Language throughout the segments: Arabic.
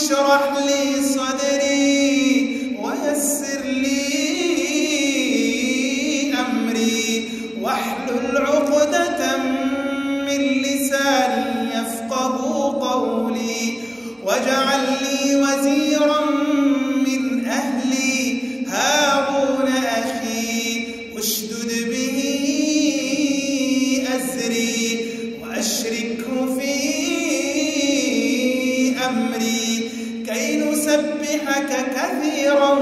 اشرح لي صدري ويسر لي أمري. واحلل عقدة من لساني يفقه قولي. واجعل لي وزيرا من أهلي. هارون أخي أشدد به أزري. وأشركه في أمري. نسبحك كثيرا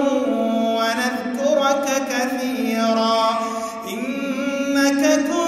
ونذكرك كثيرا. إنك كنت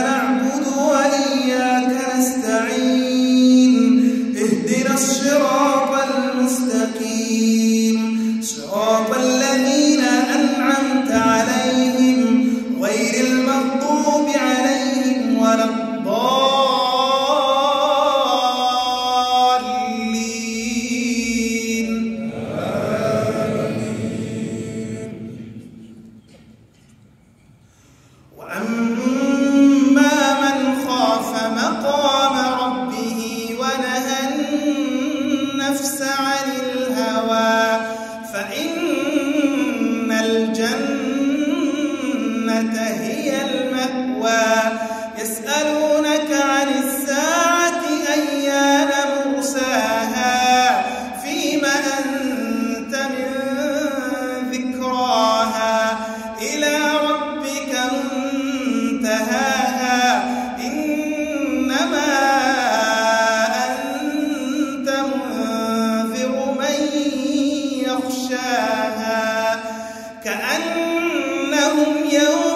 هي المأوى. يسألون أنهم ينظرون